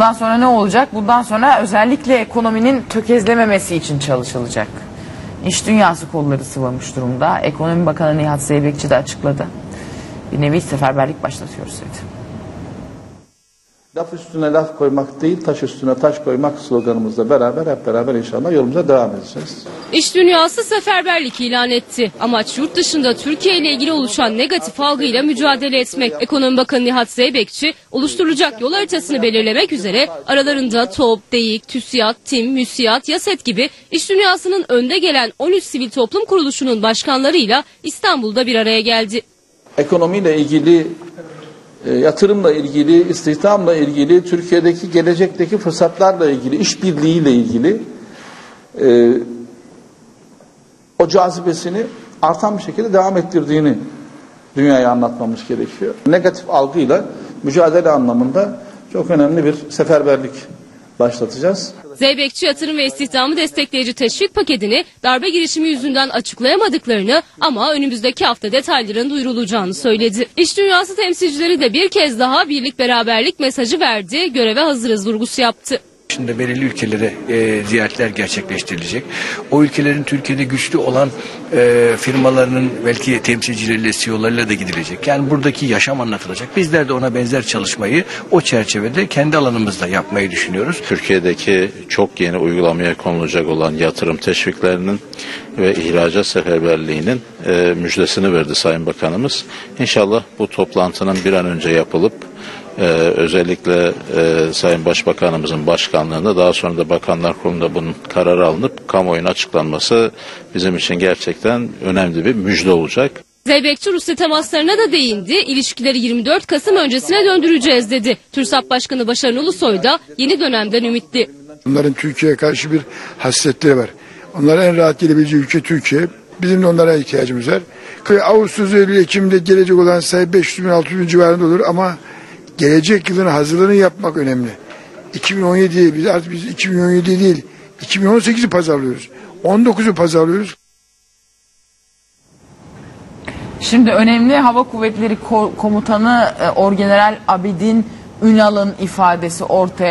Bundan sonra ne olacak? Bundan sonra özellikle ekonominin tökezlememesi için çalışılacak. İş dünyası kolları sıvamış durumda. Ekonomi Bakanı Nihat Zeybekçi de açıkladı. Bir nevi seferberlik başlatıyoruz dedi. Laf üstüne laf koymak değil, taş üstüne taş koymak sloganımızla beraber hep beraber inşallah yolumuza devam edeceğiz. İş dünyası seferberlik ilan etti. Amaç yurt dışında Türkiye ile ilgili oluşan negatif algıyla mücadele etmek. Ekonomi Bakanı Nihat Zeybekçi oluşturulacak yol haritasını belirlemek üzere aralarında TOP, DEİK, TÜSİAD, TİM, MÜSİAD, YASET gibi iş dünyasının önde gelen 13 sivil toplum kuruluşunun başkanlarıyla İstanbul'da bir araya geldi. Ekonomiyle ilgili, yatırımla ilgili, istihdamla ilgili, Türkiye'deki gelecekteki fırsatlarla ilgili, işbirliğiyle ilgili e, o cazibesini artan bir şekilde devam ettirdiğini dünyaya anlatmamız gerekiyor. Negatif algıyla mücadele anlamında çok önemli bir seferberlik başlatacağız. Zeybekçi yatırım ve istihdamı destekleyici teşvik paketini darbe girişimi yüzünden açıklayamadıklarını ama önümüzdeki hafta detayların duyurulacağını söyledi. İş dünyası temsilcileri de bir kez daha birlik beraberlik mesajı verdi, göreve hazırız vurgusu yaptı. Şimdi belirli ülkelere e, ziyaretler gerçekleştirilecek. O ülkelerin Türkiye'de güçlü olan e, firmalarının belki temsilcileriyle, CEO'larıyla da gidilecek. Yani buradaki yaşam anlatılacak. Bizler de ona benzer çalışmayı o çerçevede kendi alanımızda yapmayı düşünüyoruz. Türkiye'deki çok yeni uygulamaya konulacak olan yatırım teşviklerinin ve ihracat seferberliğinin e, müjdesini verdi Sayın Bakanımız. İnşallah bu toplantının bir an önce yapılıp e, özellikle e, Sayın Başbakanımızın başkanlığında daha sonra da Bakanlar Kurulu'nda bunun kararı alınıp kamuoyuna açıklanması bizim için gerçekten önemli bir müjde olacak. Zeybekçi Rusya temaslarına da değindi. İlişkileri 24 Kasım öncesine döndüreceğiz dedi. TÜRSAP Başkanı Başar Ulusoy da yeni dönemden ümitli. Onların Türkiye'ye karşı bir hasretleri var. Onlara en rahat gelebileceği ülke Türkiye. Bizim de onlara ihtiyacımız var. Ağustos, Eylül, Ekim'de gelecek olan sayı 500 bin 600 bin civarında olur ama gelecek yılın hazırlığını yapmak önemli. 2017 biz artık biz 2017 değil 2018'i pazarlıyoruz. 19'u pazarlıyoruz. Şimdi önemli Hava Kuvvetleri Ko- Komutanı e, Orgeneral Abidin Ünal'ın ifadesi ortaya